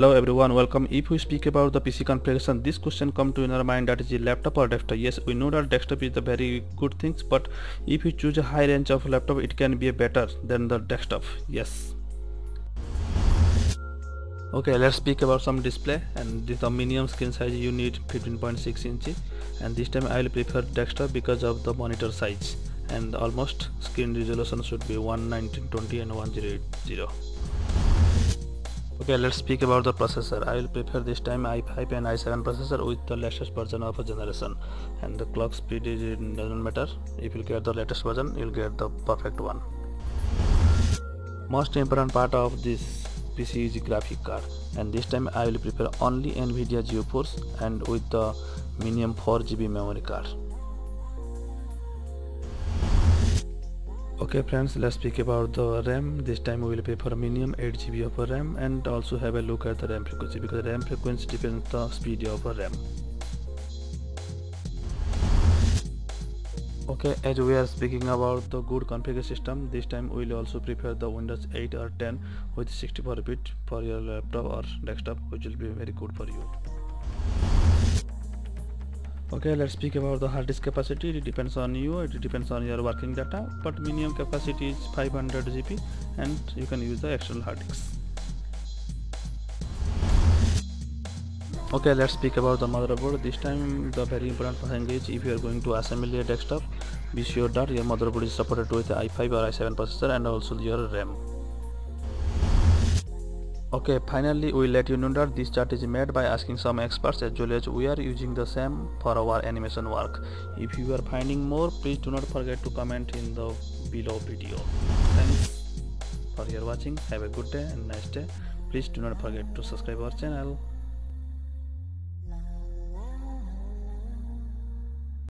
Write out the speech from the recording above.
Hello everyone, welcome. If we speak about the PC configuration, this question come to in our mind that is the laptop or desktop. Yes, we know that desktop is the very good things, but if you choose a high range of laptop, it can be better than the desktop. Yes. Okay, let's speak about some display and this the minimum screen size you need 15.6 inch and this time I will prefer desktop because of the monitor size and almost screen resolution should be 1920 and 1080 okay let's speak about the processor. I will prefer this time i5 and i7 processor with the latest version of a generation. And the clock speed is doesn't matter. If you get the latest version you'll get the perfect one. Most important part of this pc is graphic card. And this time i will prefer only nvidia geforce and with the minimum 4 gb memory card okay friends let's speak about the ram. This time we will pay for minimum 8 gb of ram and also have a look at the ram frequency because ram frequency depends on the speed of ram. Okay as we are speaking about the good configuration system this time we will also prepare the windows 8 or 10 with 64 bit for your laptop or desktop which will be very good for you okay let's speak about the hard disk capacity. It depends on you. It depends on your working data but minimum capacity is 500 gb and you can use the external hard disk. Okay let's speak about the motherboard. This time the very important thing is if you are going to assemble your desktop be sure that your motherboard is supported with the i5 or i7 processor and also your ram Okay, finally we let you know that this chart is made by asking some experts as well as we are using the same for our animation work. If you are finding more, please do not forget to comment in the below video. Thanks for your watching. Have a good day and nice day. Please do not forget to subscribe our channel.